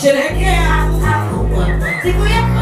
Sherekea siku yako